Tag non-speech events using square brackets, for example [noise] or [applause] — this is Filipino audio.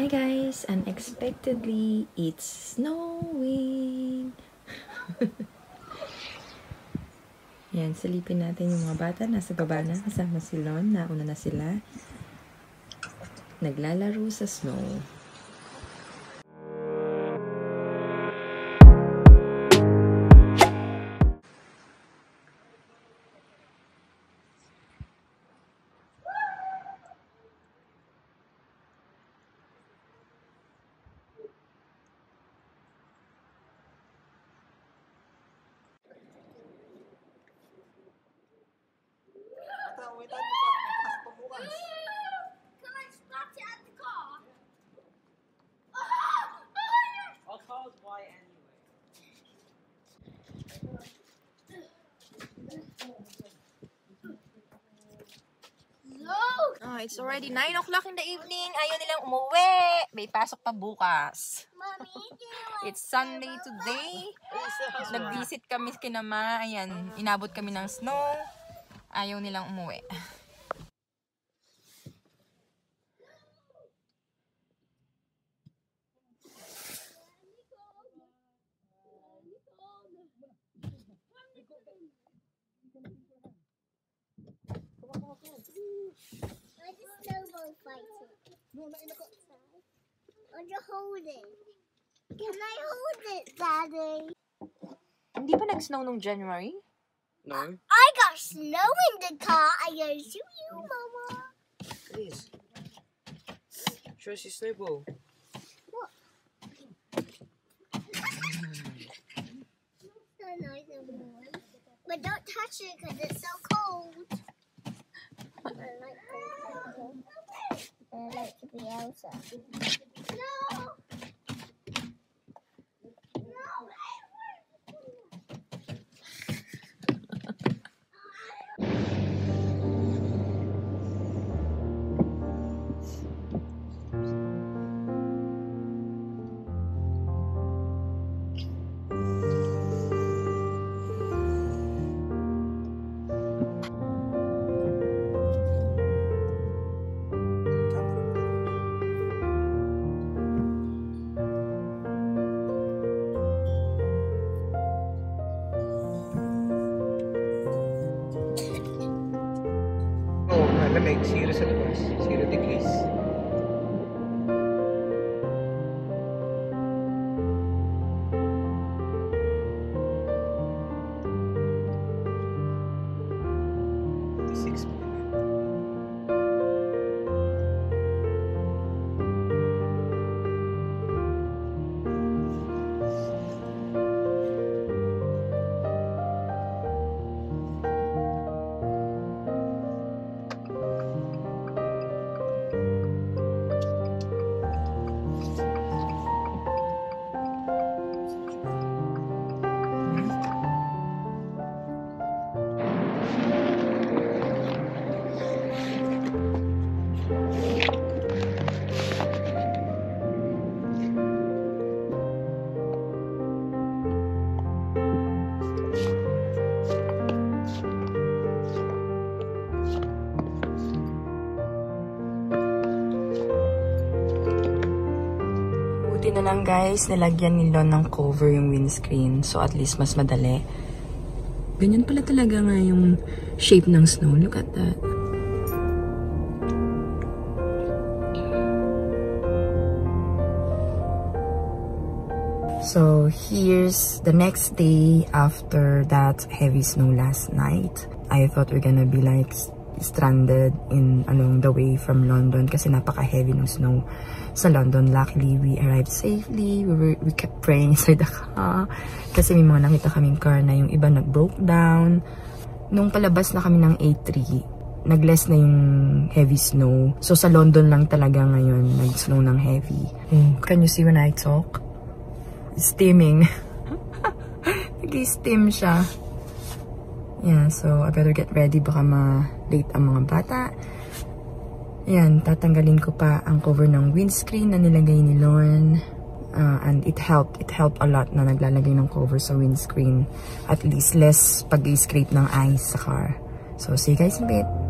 Hi guys! Unexpectedly, it's snowing! [laughs] Yan, silipin natin yung mga bata. Nasa baba na, kasama si Lon. Nauna na sila. Naglalaro sa snow. Oh, it's already 9 o'clock in the evening. Ayaw nilang umuwi. May pasok pa bukas. [laughs] You It's Sunday today. Nag-visit kami kinama. Ayan, inabot kami ng snow. Ayaw nilang umuwi. Where's the snowball fighting? Would you hold it? Can I hold it, Daddy? Hindi pa nag-snow nung January? No, I got snow in the car. I go shoot you, Mama. please. Show us your snowball. So nice and warm. Hmm. But [laughs] don't touch it because it's so cold. I like to be Elsa. Malamig. Zero sa labas. Zero degrees. Buti na lang guys, nilagyan ni Lon ng cover yung windscreen. So at least mas madali. Ganyan pala talaga nga yung shape ng snow. Look at that. So here's the next day after that heavy snow last night. I thought we're gonna be like stranded in along the way from London kasi napaka-heavy ng snow sa London. Luckily, we arrived safely. We, were, we kept praying [laughs] inside the car kasi may mga nakita kaming car na yung iba nag-broke down. Nung palabas na kami ng A3, nag-less na yung heavy snow. So, sa London lang talaga ngayon nag-snow ng heavy. Mm, Can you see when I talk? Steaming. [laughs] Nag-steam siya. Yeah, so I better get ready. Baka ma-late ang mga bata. Yan, tatanggalin ko pa ang cover ng windscreen na nilagay ni Lorne. Uh, and it helped. It helped a lot na naglalagay ng cover sa windscreen. At least less pag-scrape ng ice sa car. So, see you guys in a bit.